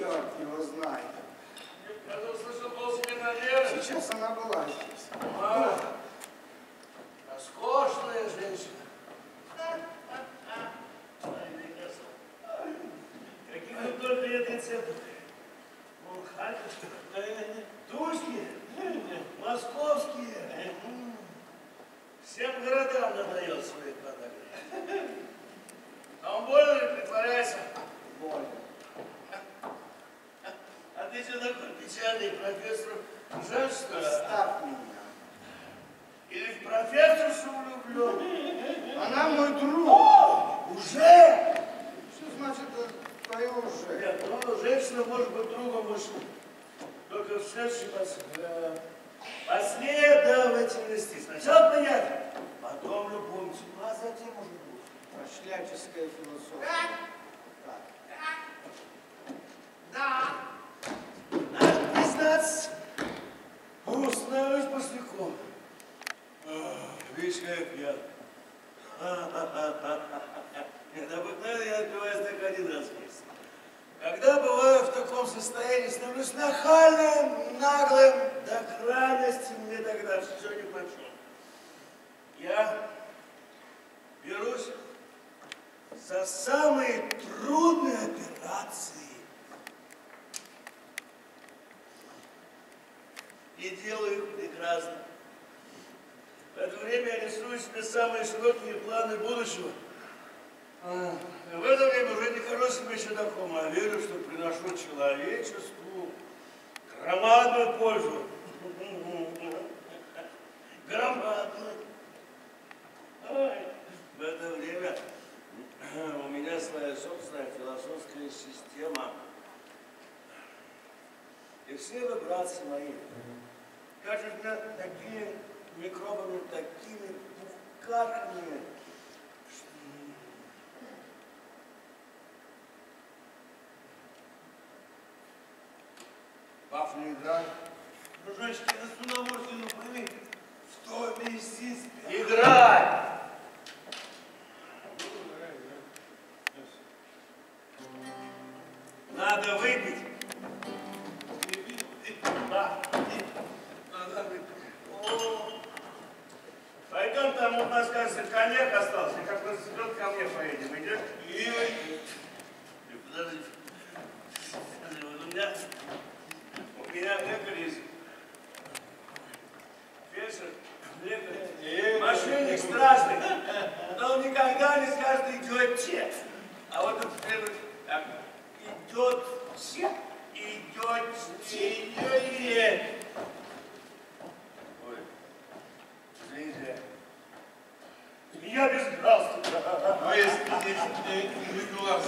Черт его знает. Я услышал голос миллионера. Сейчас она была здесь. А, вот. Роскошная женщина. Каких вы только лет рецептов? Тульские, ну московские. Всем городам надает свои печальный профессор? Ли? Оставь меня. Или в профессоршу влюблен? Она мой друг. О, уже? Что значит э, твое уже? Нет, ну, женщина может быть другом мужчины. Только в следующей пос... э, последовательности. Сначала понятно, потом любовь, а затем уже любовь. Прошляческая философия. Видишь, как я. Нет, обыкновенно я отпиваю столько один раз в. Когда бываю в таком состоянии, становлюсь нахальным, наглым, до крайности мне тогда все ни по чем. Я берусь за самые трудные операции. И делаю их прекрасно. В это время я рисую себе самые широкие планы будущего. А, В это время уже не кажу себе чудаком, а верю, что приношу человечеству громадную пользу. Громадную. В это время у меня своя собственная философская система. И все вы, братцы мои, кажут меня такими микробами, такими пухкарками, Паф не играй. Дружочки, на суноморте, ну пойми, что вместе Играй! Надо выпить. Там у нас, кажется, коньяк остался. Как раз идет ко мне поедем. Идешь? И Подожди. У меня, у меня лекарь есть. Фельдшер, лекарь. Мошенник страшный. Но он никогда не скажет идете. А вот тут следует так. Идет, идет, идет. Ой, Я без галстука. А если здесь э, не глаз?